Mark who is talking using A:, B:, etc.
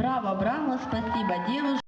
A: Браво, браво, спасибо, девушка.